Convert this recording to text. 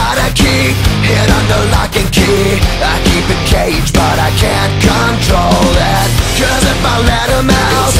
got a key. Hid under lock and key. I keep it caged but I can't control it. Cause if I let him out